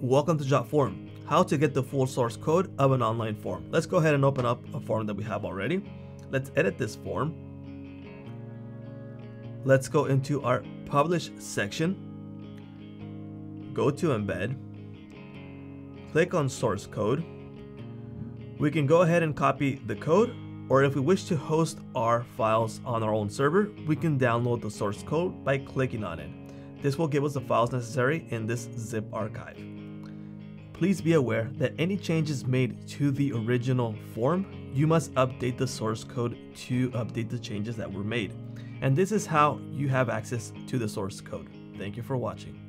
welcome to JotForm. How to get the full source code of an online form. Let's go ahead and open up a form that we have already. Let's edit this form. Let's go into our publish section. Go to embed. Click on source code. We can go ahead and copy the code or if we wish to host our files on our own server, we can download the source code by clicking on it. This will give us the files necessary in this zip archive. Please be aware that any changes made to the original form, you must update the source code to update the changes that were made. And this is how you have access to the source code. Thank you for watching.